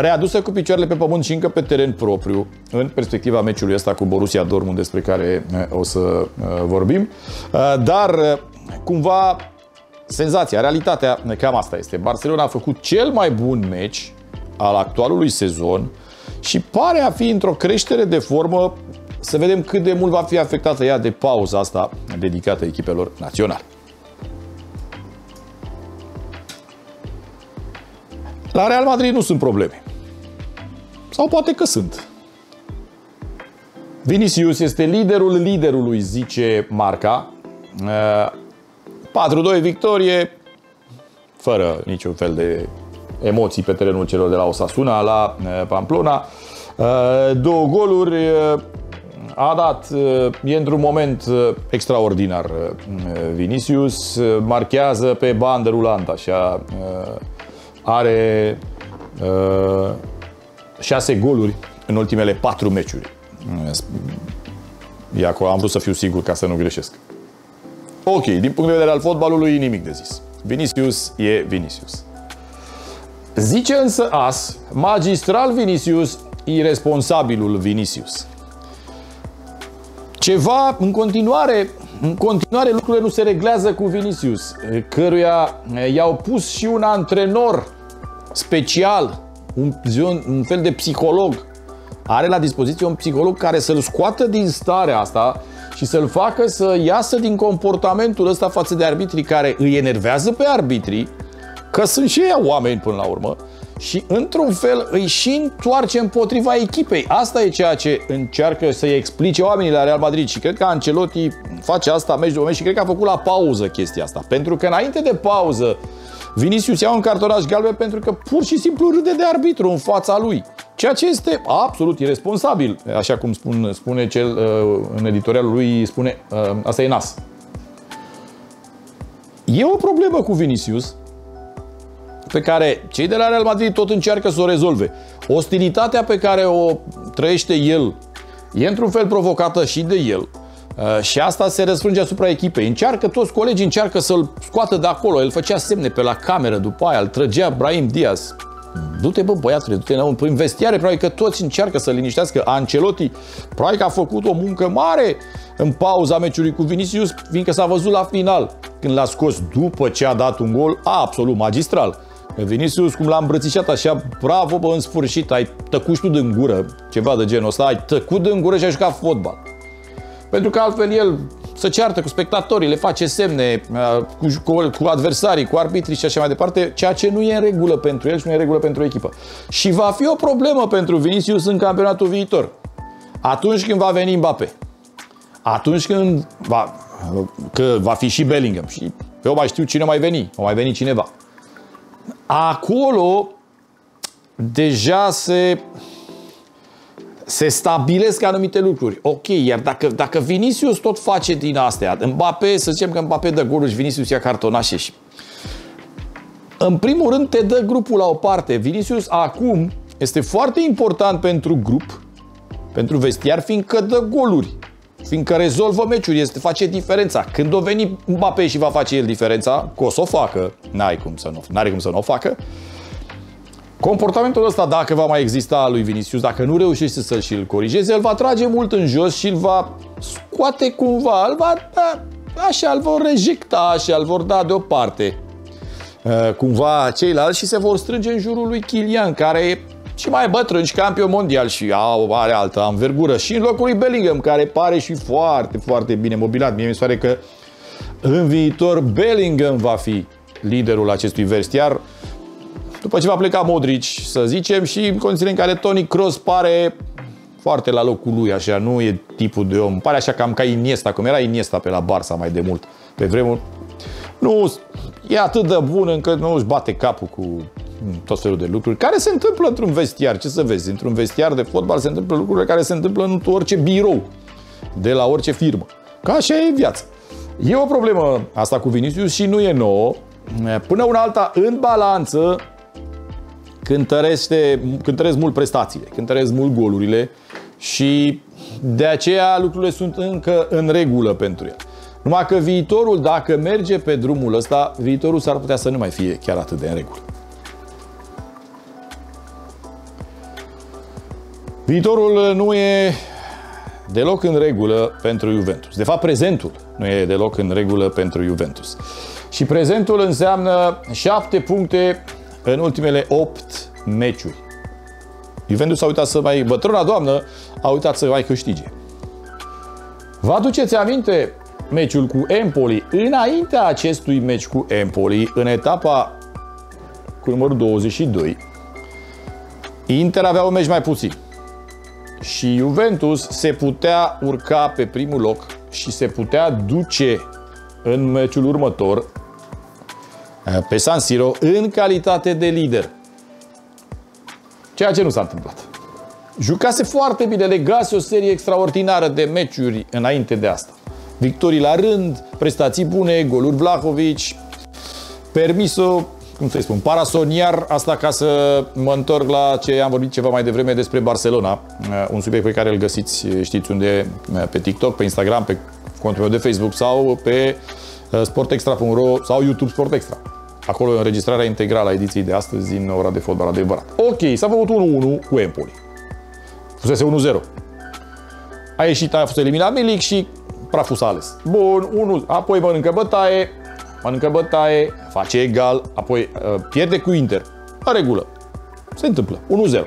readusă cu picioarele pe pământ și încă pe teren propriu, în perspectiva meciului ăsta cu Borussia Dortmund, despre care uh, o să vorbim. Dar, cumva, senzația, realitatea, cam asta este. Barcelona a făcut cel mai bun meci al actualului sezon și pare a fi într-o creștere de formă. Să vedem cât de mult va fi afectată ea de pauza asta dedicată echipelor naționale. La Real Madrid nu sunt probleme. Sau poate că sunt. Vinicius este liderul liderului, zice Marca. 4-2 victorie, fără niciun fel de emoții pe terenul celor de la Osasuna la eh, Pamplona. Eh, două goluri, eh, a dat, e într-un moment extraordinar Vinicius, marchează pe bandă rulantă, așa, are șase goluri în ultimele patru meciuri. E acolo, am vrut să fiu sigur ca să nu greșesc. Ok, din punct de vedere al fotbalului, nimic de zis. Vinicius e Vinicius. Zice însă As, magistral Vinicius, irresponsabilul Vinicius. Ceva, în continuare, în continuare lucrurile nu se reglează cu Vinicius, căruia i-au pus și un antrenor special, un, un fel de psiholog. Are la dispoziție un psiholog care să-l scoată din starea asta și să-l facă să iasă din comportamentul ăsta față de arbitrii care îi enervează pe arbitrii, că sunt și ei oameni până la urmă, și într-un fel îi și întoarce împotriva echipei. Asta e ceea ce încearcă să-i explice oamenii la Real Madrid și cred că Ancelotti face asta meci de meci și cred că a făcut la pauză chestia asta. Pentru că înainte de pauză Vinicius ia un cartonaș galben pentru că pur și simplu râde de arbitru în fața lui. Ceea ce este absolut irresponsabil, așa cum spun, spune cel uh, în editorialul lui, spune, uh, asta e nas. E o problemă cu Vinicius pe care cei de la Real Madrid tot încearcă să o rezolve. Ostilitatea pe care o trăiește el e într-un fel provocată și de el. Uh, și asta se răsfrânge asupra echipei. Încearcă, toți colegii încearcă să-l scoată de acolo. El făcea semne pe la cameră după aia, îl trăgea Brahim Diaz. Du-te, bă, băiatule, du-te înăuntru. În vestiare, probabil că toți încearcă să liniștească. Ancelotti, probabil că a făcut o muncă mare în pauza meciului cu Vinicius, fiindcă s-a văzut la final, când l-a scos după ce a dat un gol absolut magistral. Vinicius, cum l-a îmbrățișat așa, bravo, bă, în sfârșit, ai tăcut tu din gură, ceva de genul ăsta, ai tăcut din gură și ai jucat fotbal. Pentru că altfel el să ceartă cu spectatorii, le face semne uh, cu, cu, cu adversarii, cu arbitrii și așa mai departe, ceea ce nu e în regulă pentru el și nu e în regulă pentru echipă. Și va fi o problemă pentru Vinicius în campionatul viitor. Atunci când va veni Mbappé. Atunci când va, că va fi și Bellingham. Și eu mai știu cine mai veni. O mai veni cineva. Acolo deja se se stabilesc anumite lucruri. Ok, iar dacă, dacă Vinicius tot face din astea, Mbappé, să zicem că Mbappé dă goluri și Vinicius ia cartonașe și... În primul rând te dă grupul la o parte. Vinicius acum este foarte important pentru grup, pentru vestiar, fiindcă dă goluri. Fiindcă rezolvă meciuri, este face diferența. Când o veni Mbappé și va face el diferența, că o să o facă, n-ai cum să nu, n-are cum să nu o facă, Comportamentul ăsta, dacă va mai exista al lui Vinicius, dacă nu reușește să-l și îl corigeze, el va trage mult în jos și îl va scoate cumva, îl va da, așa, îl vor rejecta și îl vor da deoparte uh, cumva ceilalți și se vor strânge în jurul lui Kilian, care e și mai bătrân și campion mondial și au, are altă învergură și în locul lui Bellingham, care pare și foarte, foarte bine mobilat. Mie mi se pare că în viitor Bellingham va fi liderul acestui vestiar. După ce va pleca Modric, să zicem, și în condițiile în care Toni Kroos pare foarte la locul lui, așa, nu e tipul de om. Pare așa cam ca Iniesta, cum era Iniesta pe la Barça mai de mult. Pe vremuri nu e atât de bun încât nu își bate capul cu tot felul de lucruri care se întâmplă într-un vestiar. Ce să vezi? Într-un vestiar de fotbal se întâmplă lucruri care se întâmplă în orice birou, de la orice firmă. Ca așa e viața. E o problemă asta cu Vinicius și nu e nouă. Până una alta, în balanță, cântărește, cântăresc mult prestațiile, cântăresc mult golurile și de aceea lucrurile sunt încă în regulă pentru el. Numai că viitorul, dacă merge pe drumul ăsta, viitorul s-ar putea să nu mai fie chiar atât de în regulă. Viitorul nu e deloc în regulă pentru Juventus. De fapt, prezentul nu e deloc în regulă pentru Juventus. Și prezentul înseamnă 7 puncte în ultimele 8 meciuri. Juventus a uitat să mai... Bătrâna doamnă a uitat să mai câștige. Vă aduceți aminte meciul cu Empoli? Înaintea acestui meci cu Empoli, în etapa cu numărul 22, Inter avea un meci mai puțin. Și Juventus se putea urca pe primul loc și se putea duce în meciul următor Eh, pe San Siro în calitate de lider. Ceea ce nu s-a întâmplat. Jucase foarte bine, legase o serie extraordinară de meciuri înainte de asta. Victorii la rând, prestații bune, goluri Vlahovic, permiso, cum să spun, parasoniar, asta ca să mă întorc la ce am vorbit ceva mai devreme despre Barcelona, eh, un subiect pe care îl găsiți, știți unde, eh, pe TikTok, pe Instagram, pe contul meu de Facebook sau pe sportextra.ro sau YouTube Sport Extra. Acolo înregistrarea integrală a ediției de astăzi din ora de fotbal adevărat. Ok, s-a făcut 1-1 cu Empoli. Fusese 1-0. A ieșit, a fost eliminat Milic și praful s-a ales. Bun, 1, apoi mănâncă bătaie, mănâncă bătaie, face egal, apoi uh, pierde cu Inter. La regulă. Se întâmplă. 1-0.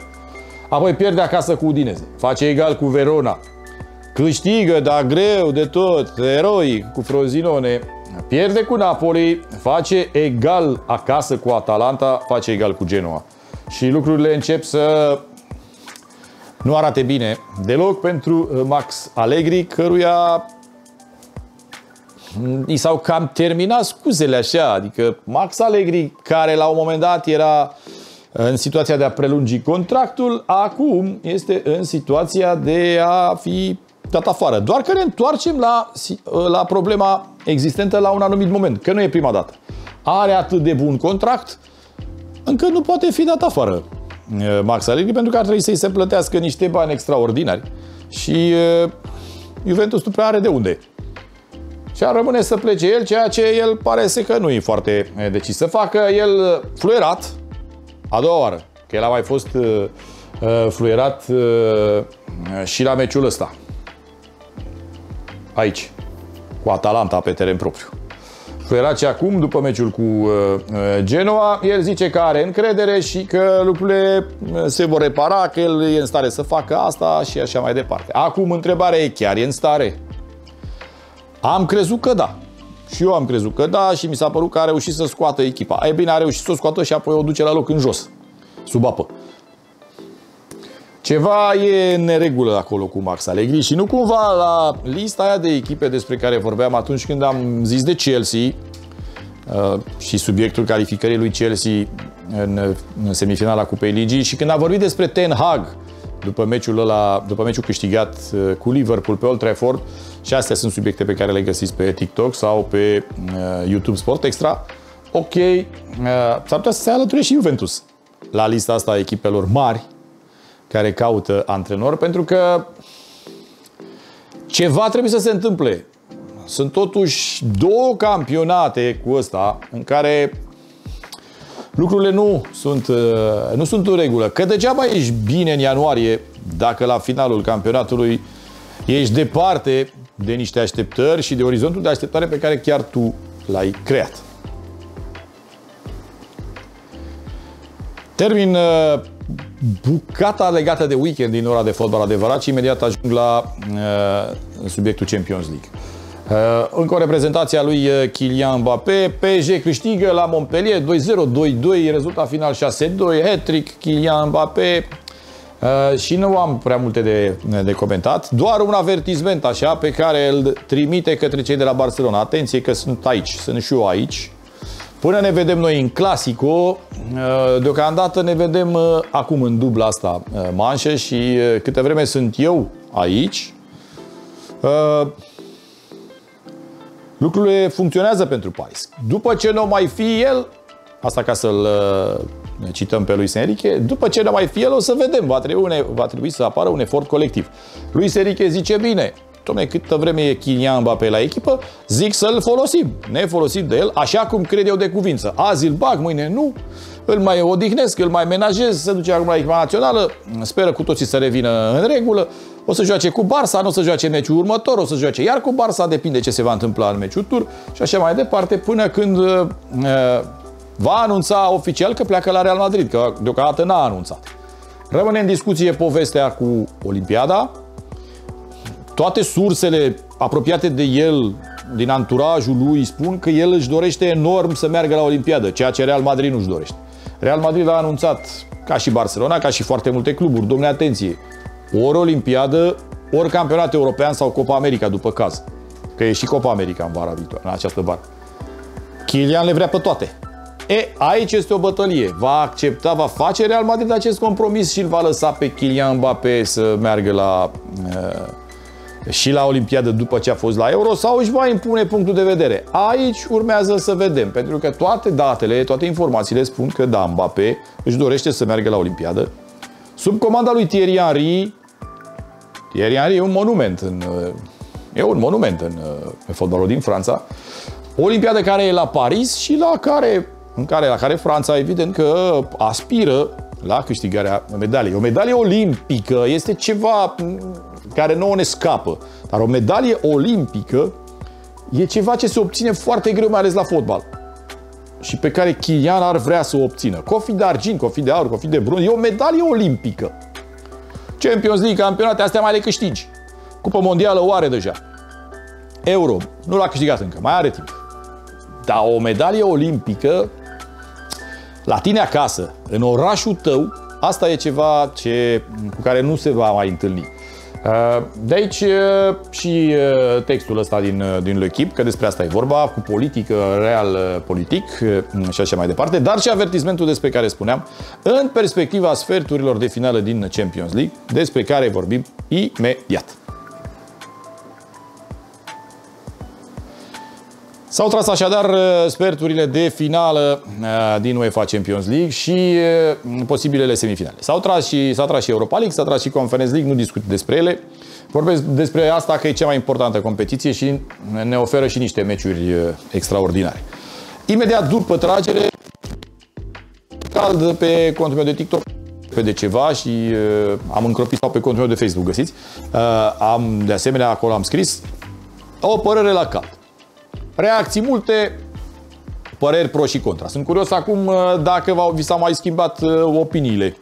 Apoi pierde acasă cu Udineze. Face egal cu Verona. Câștigă, dar greu de tot, eroi cu Frozinone. Pierde cu Napoli, face egal acasă cu Atalanta, face egal cu Genoa. Și lucrurile încep să nu arate bine deloc pentru uh, Max Allegri, căruia i s-au cam terminat scuzele așa, adică Max Allegri, care la un moment dat era în situația de a prelungi contractul, acum este în situația de a fi dat afară. Doar că ne întoarcem la, la problema existentă la un anumit moment, că nu e prima dată. Are atât de bun contract încât nu poate fi dat afară Max Allegri pentru că ar trebui să-i se plătească niște bani extraordinari și uh, Juventus nu prea are de unde. Și ar rămâne să plece el, ceea ce el pare să că nu e foarte decis să facă. El fluierat, a doua oară, că el a mai fost uh, fluierat uh, și la meciul ăsta aici, cu Atalanta pe teren propriu. Ferace acum, după meciul cu uh, Genoa, el zice că are încredere și că lucrurile se vor repara, că el e în stare să facă asta și așa mai departe. Acum, întrebarea e, chiar e în stare? Am crezut că da. Și eu am crezut că da și mi s-a părut că a reușit să scoată echipa. E bine, a reușit să o scoată și apoi o duce la loc în jos, sub apă. Ceva e în neregulă acolo cu Max Allegri și nu cumva la lista aia de echipe despre care vorbeam atunci când am zis de Chelsea uh, și subiectul calificării lui Chelsea în, în semifinala Cupei Ligii și când am vorbit despre Ten Hag după meciul, ăla, după meciul câștigat uh, cu Liverpool pe Old Trafford și astea sunt subiecte pe care le găsiți pe TikTok sau pe uh, YouTube Sport Extra. Ok, uh, s-ar putea să se alăture și Juventus la lista asta a echipelor mari care caută antrenor, pentru că ceva trebuie să se întâmple. Sunt totuși două campionate cu ăsta în care lucrurile nu sunt, uh, nu sunt în regulă. Că degeaba ești bine în ianuarie dacă la finalul campionatului ești departe de niște așteptări și de orizontul de așteptare pe care chiar tu l-ai creat. Termin uh, bucata legată de weekend din ora de fotbal adevărat și imediat ajung la uh, subiectul Champions League. Uh, încă o reprezentație a lui uh, Kylian Mbappé. PSG câștigă la Montpellier 2-0, 2-2, rezultat final 6-2, hat-trick Kylian Mbappé. Uh, și nu am prea multe de, de comentat, doar un avertisment așa pe care îl trimite către cei de la Barcelona. Atenție că sunt aici, sunt și eu aici. Până ne vedem noi în Clasico, uh, deocamdată ne vedem uh, acum în dubla asta uh, manșă și câte vreme sunt eu aici, lucrurile funcționează pentru Paris. După ce nu mai fi el, asta ca să-l cităm pe lui Enrique, după ce nu mai fi el, o să vedem, va trebui, va trebui să apară un efort colectiv. Lui Enrique zice bine, Dom'le, câtă vreme e Kylian Mbappé la echipă, zic să-l folosim. Ne folosim de el așa cum cred eu de cuvință. Azi îl bag, mâine nu, îl mai odihnesc, îl mai menajez, se duce acum la echipa națională, speră cu toții să revină în regulă, o să joace cu Barça, nu o să joace în meciul următor, o să joace iar cu Barça, depinde ce se va întâmpla în meciul tur și așa mai departe, până când uh, va anunța oficial că pleacă la Real Madrid, că deocamdată n-a anunțat. Rămâne în discuție povestea cu Olimpiada, toate sursele apropiate de el, din anturajul lui, spun că el își dorește enorm să meargă la Olimpiadă, ceea ce Real Madrid nu își dorește. Real Madrid a anunțat, ca și Barcelona, ca și foarte multe cluburi, domnule atenție, ori Olimpiadă, ori campionat european sau Copa America, după caz. Că e și Copa America în vara viitoare, în această vară. Kylian le vrea pe toate. E, aici este o bătălie. Va accepta, va face Real Madrid acest compromis și îl va lăsa pe Kylian Mbappé să meargă la uh, și la Olimpiadă după ce a fost la Euro sau își va impune punctul de vedere. Aici urmează să vedem, pentru că toate datele, toate informațiile spun că da, Mbappé își dorește să meargă la Olimpiadă. Sub comanda lui Thierry Henry, Thierry Henry e un monument în, e un monument în, în fotbalul din Franța. O Olimpiadă care e la Paris și la care, în care, la care Franța evident că aspiră la câștigarea medaliei. O medalie olimpică este ceva care nouă ne scapă. Dar o medalie olimpică e ceva ce se obține foarte greu, mai ales la fotbal. Și pe care Kylian ar vrea să o obțină. Cofi de argint, cofi de aur, cofi de bronz. E o medalie olimpică. Champions League, campionate, astea mai le câștigi. Cupa mondială o are deja. Euro, nu l-a câștigat încă, mai are timp. Dar o medalie olimpică, la tine acasă, în orașul tău, asta e ceva ce, cu care nu se va mai întâlni. Uh, de aici uh, și uh, textul ăsta din, din L'Echip, că despre asta e vorba, cu politică, real politic și așa mai departe, dar și avertismentul despre care spuneam, în perspectiva sferturilor de finală din Champions League, despre care vorbim imediat. S-au tras așadar uh, sperturile de finală uh, din UEFA Champions League și uh, posibilele semifinale. S-au tras și, s-a tras și Europa League, s-a tras și Conference League, nu discut despre ele. Vorbesc despre asta că e cea mai importantă competiție și ne oferă și niște meciuri extraordinare. Imediat după tragere, cald pe contul meu de TikTok pe de ceva și uh, am încropit sau pe contul meu de Facebook, găsiți. Uh, am, de asemenea, acolo am scris o părere la cald. Reacții multe, păreri pro și contra. Sunt curios acum dacă vi s au mai schimbat opiniile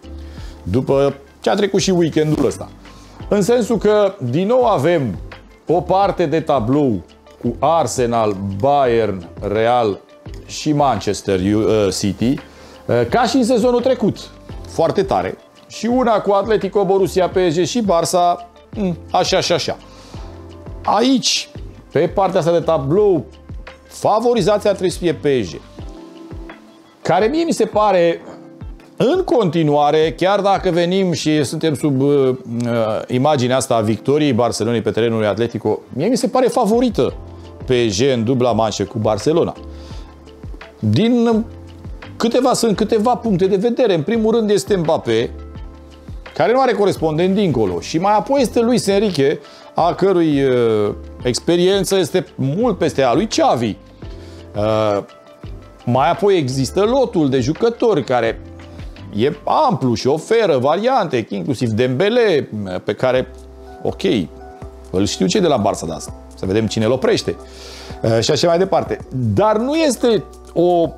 după ce a trecut și weekendul ăsta. În sensul că din nou avem o parte de tablou cu Arsenal, Bayern, Real și Manchester City, ca și în sezonul trecut. Foarte tare. Și una cu Atletico, Borussia, PSG și Barça, mm, așa și așa. Aici, pe partea asta de tablou, favorizația trebuie să fie PSG. Care mie mi se pare în continuare, chiar dacă venim și suntem sub uh, uh imaginea asta a victoriei Barcelonei pe terenul Atletico, mie mi se pare favorită PSG în dubla manșă cu Barcelona. Din câteva, sunt câteva puncte de vedere. În primul rând este Mbappé, care nu are corespondent dincolo. Și mai apoi este Luis Enrique, a cărui uh, experiență este mult peste a lui Xavi. Uh, mai apoi există lotul de jucători care e amplu și oferă variante, inclusiv Dembele, pe care, ok, îl știu ce de la Barça de asta. Să vedem cine îl oprește. Uh, și așa mai departe. Dar nu este o,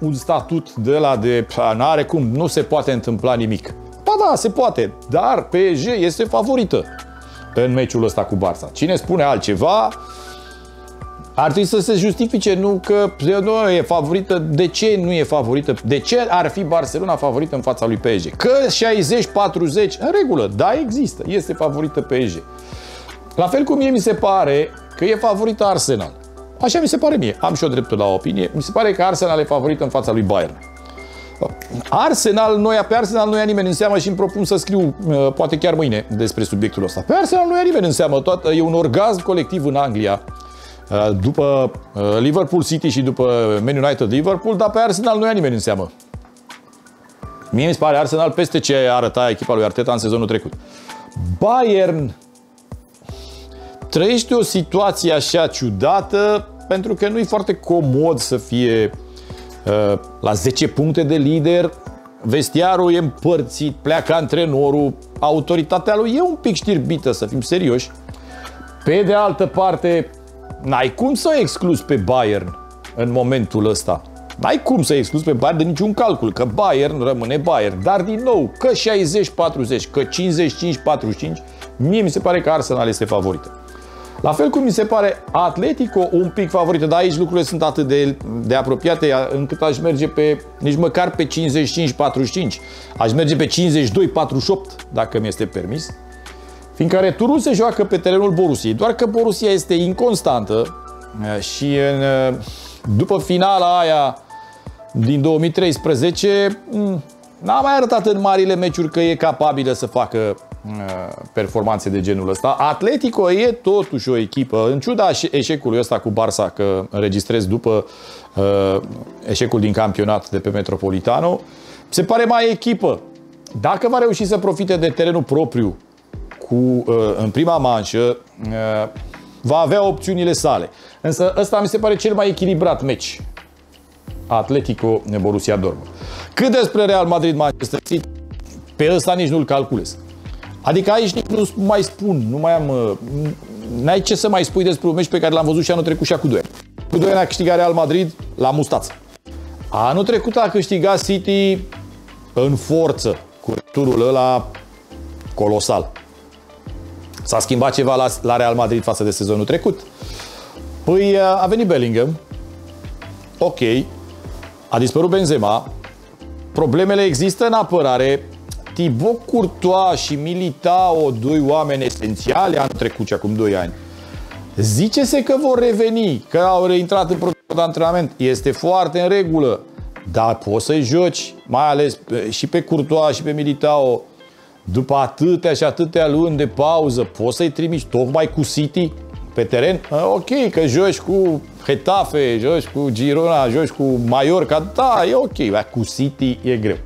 un statut de la de nu are cum, nu se poate întâmpla nimic. Ba da, se poate, dar PSG este favorită în meciul ăsta cu Barça. Cine spune altceva, ar trebui să se justifice, nu că nu e favorită. De ce nu e favorită? De ce ar fi Barcelona favorită în fața lui PSG? Că 60-40, în regulă, da, există, este favorită PSG. La fel cum mie mi se pare că e favorită Arsenal. Așa mi se pare mie. Am și o dreptul la opinie. Mi se pare că Arsenal e favorită în fața lui Bayern. Arsenal, noi, pe Arsenal nu ia nimeni în seamă și îmi propun să scriu, uh, poate chiar mâine, despre subiectul ăsta. Pe Arsenal nu ia nimeni în seamă, toată, e un orgasm colectiv în Anglia. Uh, după uh, Liverpool City și după Man United Liverpool, dar pe Arsenal nu ia nimeni în seamă. Mie mi se pare Arsenal peste ce arăta echipa lui Arteta în sezonul trecut. Bayern trăiește o situație așa ciudată pentru că nu e foarte comod să fie uh, la 10 puncte de lider, vestiarul e împărțit, pleacă antrenorul, autoritatea lui e un pic știrbită, să fim serioși. Pe de altă parte, n-ai cum să exclus pe Bayern în momentul ăsta. N-ai cum să exclus pe Bayern de niciun calcul, că Bayern rămâne Bayern. Dar din nou, că 60-40, că 55-45, mie mi se pare că Arsenal este favorită. La fel cum mi se pare Atletico un pic favorită, dar aici lucrurile sunt atât de, de apropiate încât aș merge pe nici măcar pe 55-45. Aș merge pe 52-48 dacă mi este permis. Fiindcă returul se joacă pe terenul Borusiei, doar că Borussia este inconstantă și în, după finala aia din 2013 n-a mai arătat în marile meciuri că e capabilă să facă performanțe de genul ăsta. Atletico e totuși o echipă, în ciuda eșecului ăsta cu Barça, că înregistrez după uh, eșecul din campionat de pe Metropolitano, se pare mai echipă. Dacă va reuși să profite de terenul propriu cu, uh, în prima manșă, uh, va avea opțiunile sale. Însă ăsta mi se pare cel mai echilibrat meci. Atletico Borussia Dortmund. Cât despre Real Madrid Manchester City, pe ăsta nici nu-l calculez. Adică aici nici nu mai spun, nu mai am... Uh, n-ai ce să mai spui despre un meci pe care l-am văzut și anul trecut și cu 2 ani. Cu 2 ani a câștigat Real Madrid la mustață. Anul trecut a câștigat City în forță, cu turul ăla colosal. S-a schimbat ceva la, la Real Madrid față de sezonul trecut? Păi uh, a venit Bellingham, ok, a dispărut Benzema, problemele există în apărare, Thibaut Courtois și Militao, doi oameni esențiale, anul trecut și acum 2 ani. Zice-se că vor reveni, că au reintrat în procesul de antrenament. Este foarte în regulă. Dar poți să-i joci, mai ales și pe Courtois și pe Militao, după atâtea și atâtea luni de pauză, poți să-i trimiți tocmai cu City pe teren? Ok, că joci cu Hetafe, joci cu Girona, joci cu Mallorca, da, e ok, cu City e greu.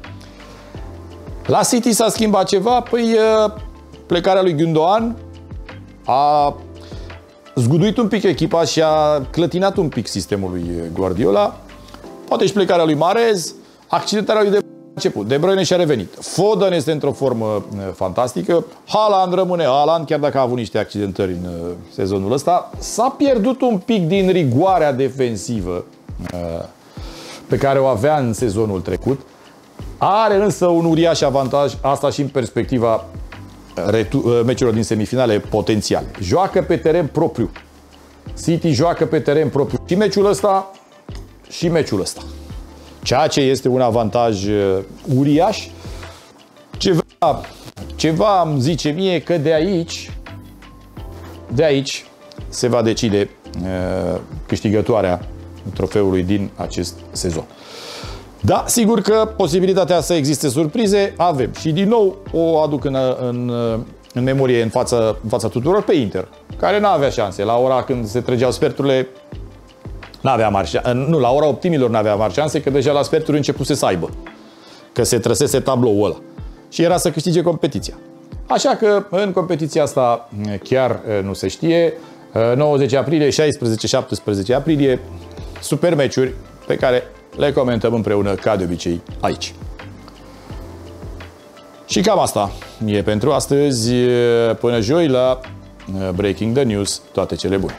La City s-a schimbat ceva, păi plecarea lui Gundogan a zguduit un pic echipa și a clătinat un pic sistemul lui Guardiola. Poate și plecarea lui Marez, accidentarea lui de început. De Bruyne și-a revenit. Foden este într-o formă fantastică. Haaland rămâne Haaland, chiar dacă a avut niște accidentări în sezonul ăsta. S-a pierdut un pic din rigoarea defensivă pe care o avea în sezonul trecut. Are însă un uriaș avantaj, asta și în perspectiva meciurilor din semifinale potențiale. Joacă pe teren propriu. City joacă pe teren propriu. Și meciul ăsta, și meciul ăsta. Ceea ce este un avantaj uh, uriaș. Ceva, ceva îmi zice mie că de aici, de aici se va decide uh, câștigătoarea trofeului din acest sezon. Da, sigur că posibilitatea să existe surprize avem. Și din nou o aduc în, în, în memorie în fața, în fața tuturor pe Inter, care nu avea șanse. La ora când se trăgeau sferturile, nu avea mari Nu, la ora optimilor nu avea mari șanse, că deja la sferturi începuse să aibă. Că se trăsese tabloul ăla. Și era să câștige competiția. Așa că în competiția asta chiar nu se știe. 90 aprilie, 16-17 aprilie, super meciuri pe care le comentăm împreună, ca de obicei, aici. Și cam asta e pentru astăzi. Până joi la Breaking the News. Toate cele bune!